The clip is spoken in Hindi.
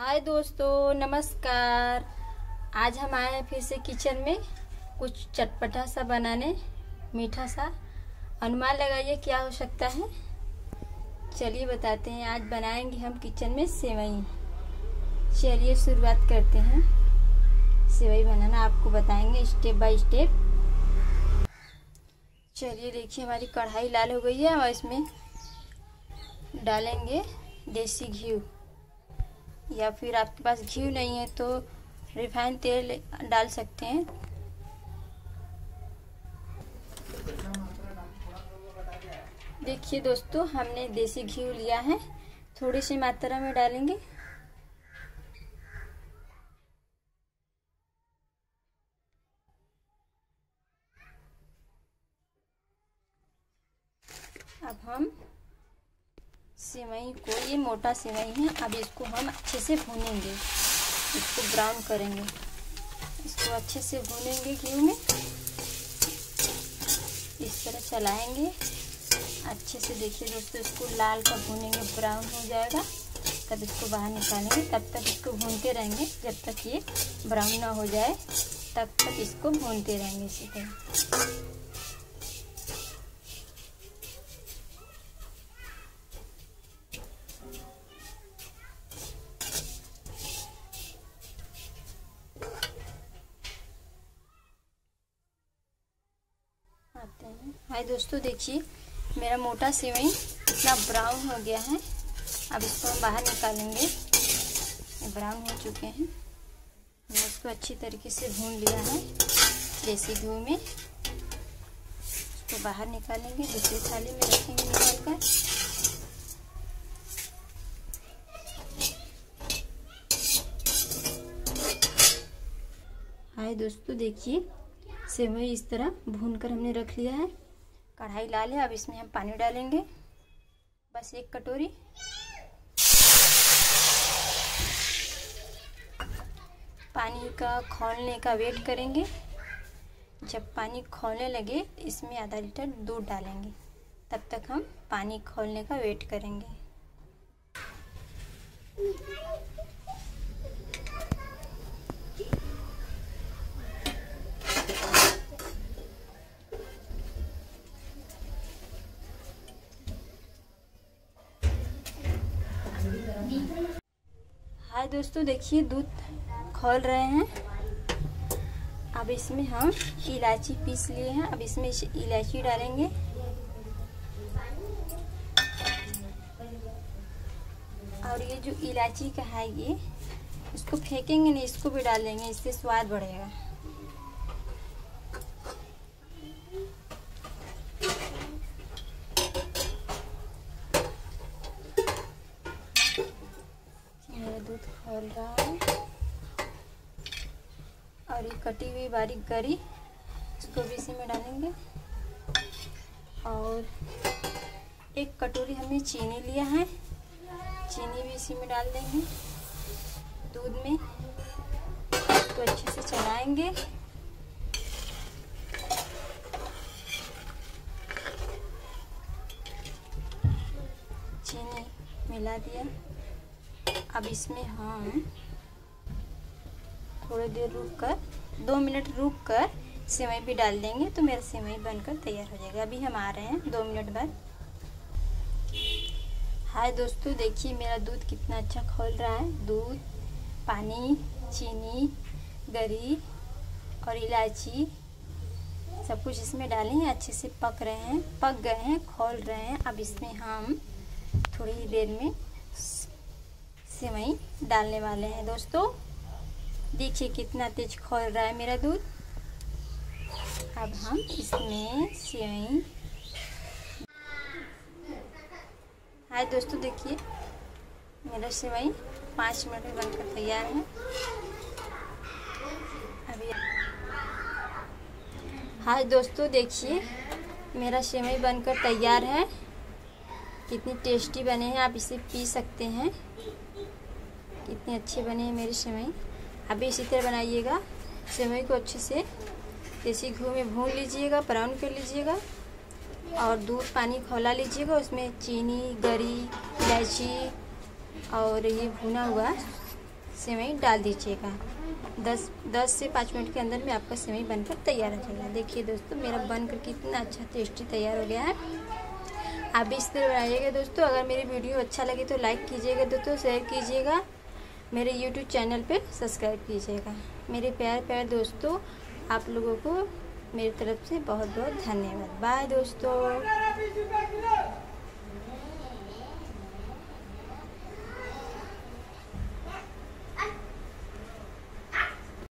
हाय दोस्तों, नमस्कार। आज हम आए हैं फिर से किचन में कुछ चटपटा सा बनाने, मीठा सा। अनुमान लगाइए क्या हो सकता है। चलिए बताते हैं, आज बनाएँगे हम किचन में सेवई। चलिए शुरुआत करते हैं। सेवई बनाना आपको बताएँगे स्टेप बाय स्टेप। चलिए देखिए, हमारी कढ़ाई लाल हो गई है और इसमें डालेंगे देसी घी। या फिर आपके पास घी नहीं है तो रिफाइंड तेल डाल सकते हैं। देखिए दोस्तों, हमने देसी घी लिया है। थोड़ी सी मात्रा में डालेंगे। अब हम सिवई को ये मोटा सेवई है। अब इसको हम अच्छे से भूनेंगे। इसको ब्राउन करेंगे। इसको अच्छे से भूनेंगे घी में। इस तरह चलाएँगे। अच्छे से देखिए दोस्तों, इसको लाल का भूनेंगे ब्राउन हो जाएगा। तब इसको बाहर निकालेंगे। तब तक इसको भूनते रहेंगे। जब तक ये ब्राउन ना हो जाए, तब तक इसको भूनते रहेंगे इसी तरह। आते हैं। हाय दोस्तों, देखिए, मेरा मोटा सेवई इतना ब्राउन हो गया है। अब इसको हम बाहर निकालेंगे। ये ब्राउन हो चुके हैं। हमने इसको अच्छी तरीके से भून लिया है देसी घी में। इसको बाहर निकालेंगे, दूसरी थाली में रखेंगे निकाल कर हाय दोस्तों, देखिए सेवई इस तरह भून कर हमने रख लिया है। कढ़ाई लाल है, अब इसमें हम पानी डालेंगे। बस एक कटोरी। पानी का खोलने का वेट करेंगे। जब पानी खोलने लगे, इसमें आधा लीटर दूध डालेंगे। तब तक हम पानी खोलने का वेट करेंगे हाय दोस्तों, देखिए दूध खोल रहे हैं। अब इसमें हम इलायची पीस लिए हैं। अब इसमें इलायची डालेंगे। और ये जो इलायची का है ये, इसको फेंकेंगे नहीं, इसको भी डालेंगे इससे स्वाद बढ़ेगा मेरा खोल रहा है। और ये कटी हुई बारीक गरी इसको भी इसी में डालेंगे। और एक कटोरी हमने चीनी लिया है। चीनी भी इसी में डाल देंगे दूध में। इसको अच्छे से चलाएँगे। चीनी मिला दिया। अब इसमें हम थोड़ी देर रुक कर, दो मिनट रुक कर सेवई भी डाल देंगे तो मेरा सेवई बनकर तैयार हो जाएगा। अभी हम आ रहे हैं दो मिनट बाद। हाय दोस्तों, देखिए मेरा दूध कितना अच्छा खोल रहा है। दूध, पानी, चीनी गरी और इलायची, सब कुछ इसमें डाले अच्छे से पक रहे हैं, पक गए हैं, खोल रहे हैं। अब इसमें हम थोड़ी ही देर में सेवई डालने वाले हैं दोस्तों। देखिए कितना तेज खोल रहा है मेरा दूध। अब हम इसमें सेवई। हाय दोस्तों, देखिए। मेरा सेवई पाँच मिनट में बनकर तैयार है। अभी हाय दोस्तों, देखिए। मेरा सेवई बनकर तैयार है। कितनी टेस्टी बने हैं, आप इसे पी सकते हैं। इतनी अच्छी बनी है मेरी सेवई। अभी इसी तरह बनाइएगा। सेवई को अच्छे से देसी घी में भून लीजिएगा, ब्राउन कर लीजिएगा और दूध पानी खोला लीजिएगा। उसमें चीनी गरी इलायची और ये भुना हुआ सेवई डाल दीजिएगा। दस दस से पाँच मिनट के अंदर में आपका सेवई बनकर तैयार हो जाएगा। देखिए दोस्तों, मेरा बनकर कितना अच्छा टेस्टी तैयार हो गया है। आप भी इस तरह बनाइएगा दोस्तों। अगर मेरी वीडियो अच्छा लगे तो लाइक कीजिएगा दोस्तों, शेयर कीजिएगा। मेरे यूट्यूब चैनल पर सब्सक्राइब कीजिएगा। मेरे प्यार प्यार दोस्तों, आप लोगों को मेरी तरफ़ से बहुत बहुत धन्यवाद। बाय दोस्तों।